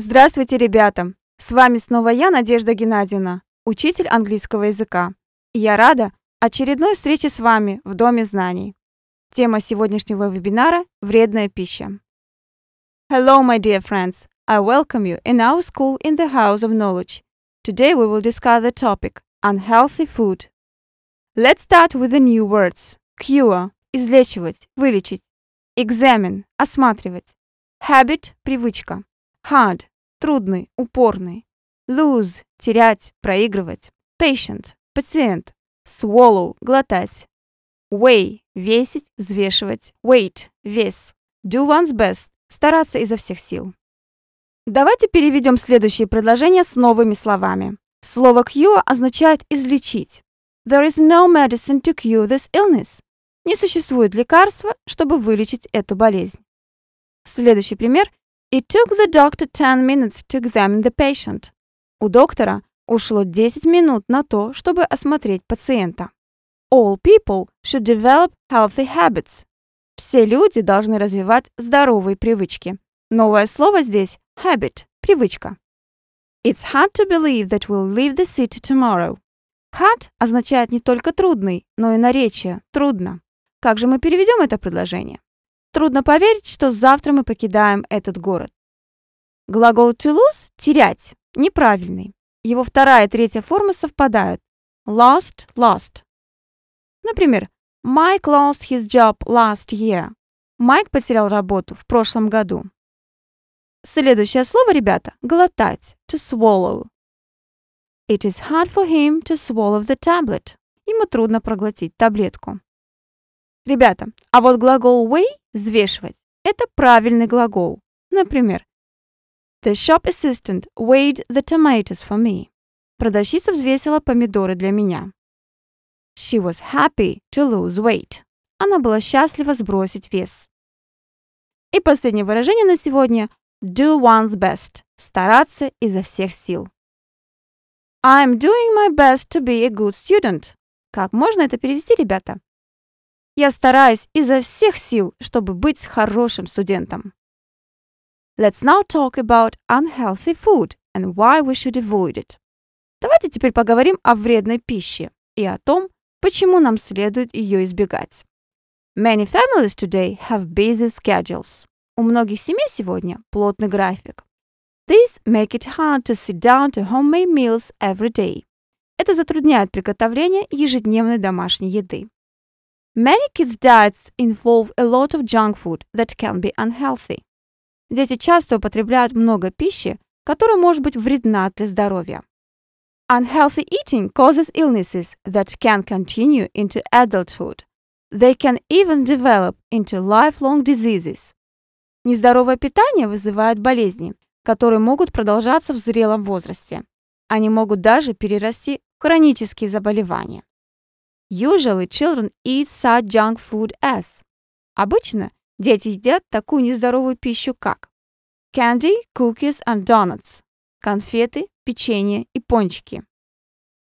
Здравствуйте, ребята! С вами снова я, Надежда Геннадьевна, учитель английского языка. И я рада очередной встрече с вами в Доме знаний. Тема сегодняшнего вебинара – вредная пища. Hello, my dear friends! I welcome you in our school in the House of Knowledge. Today we will discuss the topic – unhealthy food. Let's start with the new words. Cure – излечивать, вылечить. Examine – осматривать. Habit – привычка. Hard – трудный, упорный. Lose – терять, проигрывать. Patient – пациент. Swallow – глотать. Weigh – весить, взвешивать. Weight – вес. Do one's best – стараться изо всех сил. Давайте переведем следующие предложения с новыми словами. Слово cure означает излечить. There is no medicine to cure this illness. Не существует лекарства, чтобы вылечить эту болезнь. Следующий пример. It took the doctor 10 minutes to examine the patient. У доктора ушло 10 минут на то, чтобы осмотреть пациента. All people should develop healthy habits. Все люди должны развивать здоровые привычки. Новое слово здесь – habit – привычка. It's hard to believe that we'll leave the city tomorrow. Hard означает не только трудный, но и наречие – трудно. Как же мы переведем это предложение? Трудно поверить, что завтра мы покидаем этот город. Глагол to lose – терять, неправильный. Его вторая и третья формы совпадают. Lost – lost. Например, Mike lost his job last year. Майк потерял работу в прошлом году. Следующее слово, ребята, глотать, to swallow. It is hard for him to swallow the tablet. Ему трудно проглотить таблетку. Ребята, а вот глагол weigh – взвешивать – это правильный глагол. Например, The shop assistant weighed the tomatoes for me. Продавщица взвесила помидоры для меня. She was happy to lose weight. Она была счастлива сбросить вес. И последнее выражение на сегодня – do one's best – стараться изо всех сил. I'm doing my best to be a good student. Как можно это перевести, ребята? Я стараюсь изо всех сил, чтобы быть хорошим студентом. Let's now talk about unhealthy food and why we should avoid it. Давайте теперь поговорим о вредной пище и о том, почему нам следует ее избегать. Many families today have busy schedules. У многих семей сегодня плотный график. This make it hard to sit down to homemade meals every day. Это затрудняет приготовление ежедневной домашней еды. Many kids' diets involve a lot of junk food that can be unhealthy. Дети часто употребляют много пищи, которая может быть вредна для здоровья. Unhealthy eating causes illnesses that can continue into adulthood. They can even develop into lifelong diseases. Нездоровое питание вызывает болезни, которые могут продолжаться в зрелом возрасте. Они могут даже перерасти в хронические заболевания. Usually children eat such junk food as. Обычно дети едят такую нездоровую пищу, как candy, cookies and donuts. Конфеты, печенье и пончики.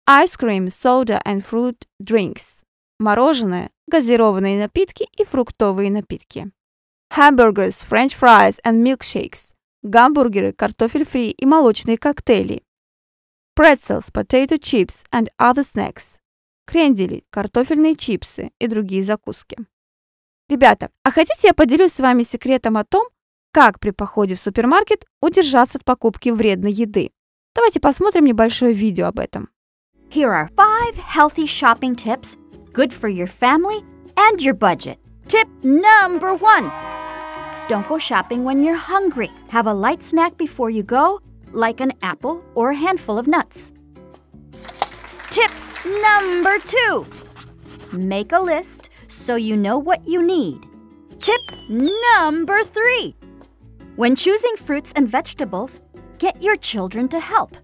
Ice cream, soda and fruit drinks. Мороженое, газированные напитки и фруктовые напитки. Hamburgers, french fries and milkshakes. Гамбургеры, картофель фри и молочные коктейли. Pretzels, potato chips and other snacks крендели, картофельные чипсы и другие закуски. Ребята, а хотите я поделюсь с вами секретом о том, как при походе в супермаркет удержаться от покупки вредной еды? Давайте посмотрим небольшое видео об этом. Here are five healthy shopping tips good for your family and your budget. Tip number one Don't go shopping when you're hungry. Have a light snack before you go, like an apple or a handful of nuts. Tip Number two, make a list so you know what you need. Tip number three, when choosing fruits and vegetables, get your children to help.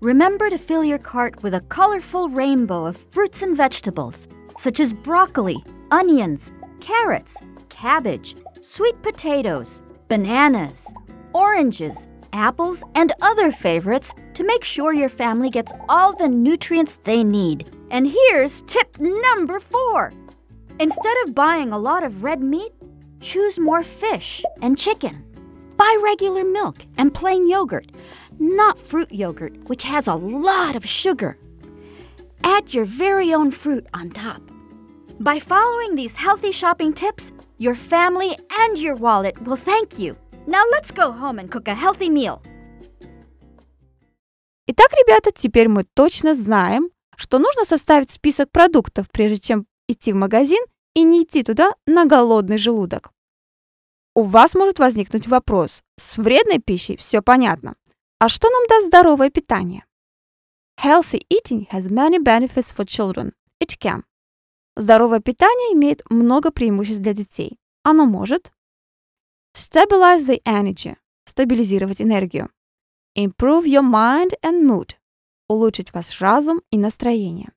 Remember to fill your cart with a colorful rainbow of fruits and vegetables, such as broccoli, onions, carrots, cabbage, sweet potatoes, bananas, oranges, apples, and other favorites to make sure your family gets all the nutrients they need. And here's tip number four instead of buying a lot of red meat, choose more fish and chicken. Buy regular milk and plain yogurt, not fruit yogurt, which has a lot of sugar. Add your very own fruit on top. By following these healthy shopping tips, your family and your wallet will thank you. Now let's go home and cook a healthy meal. Итак, ребята, теперь мы точно знаем, что нужно составить список продуктов, прежде чем идти в магазин и не идти туда на голодный желудок. У вас может возникнуть вопрос. С вредной пищей все понятно. А что нам даст здоровое питание? Healthy eating has many benefits for children. It can. Здоровое питание имеет много преимуществ для детей. Оно может stabilize the energy, стабилизировать энергию, improve your mind and mood, улучшить ваш разум и настроение,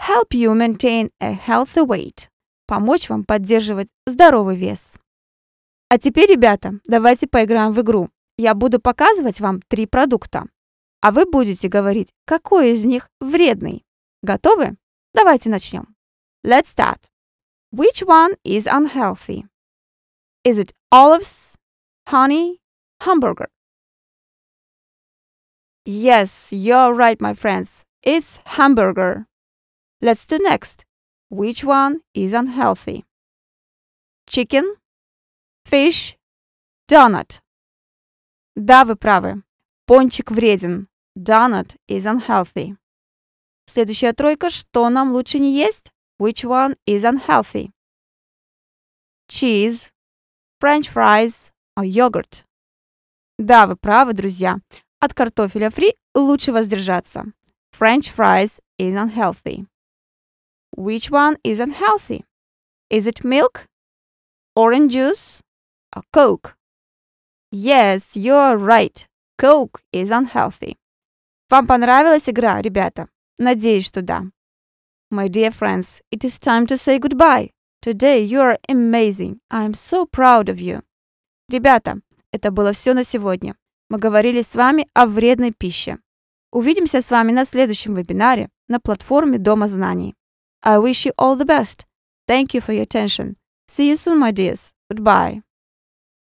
help you maintain a healthy weight, помочь вам поддерживать здоровый вес. А теперь, ребята, давайте поиграем в игру. Я буду показывать вам три продукта, а вы будете говорить, какой из них вредный. Готовы? Давайте начнем. Let's start. Which one is unhealthy? Is it olives, honey, hamburger? Yes, you're right, my friends. It's hamburger. Let's do next. Which one is unhealthy? Chicken, fish, donut. Да, вы правы. Пончик вреден. Donut is unhealthy. Следующая тройка. Что нам лучше не есть? Which one is unhealthy? Cheese, french fries or yogurt. Да, вы правы, друзья. От картофеля фри лучше воздержаться. French fries is unhealthy. Which one is unhealthy? Is it milk, orange juice, or Coke? Yes, you're right. Coke is unhealthy. Вам понравилась игра, ребята? Надеюсь, что да. My dear friends, it is time to say goodbye. Today you are amazing. I so proud of you. Ребята, это было все на сегодня. Мы говорили с вами о вредной пище. Увидимся с вами на следующем вебинаре на платформе Дома знаний. I wish you all the best. Thank you for your attention. See you soon, my dears. Goodbye.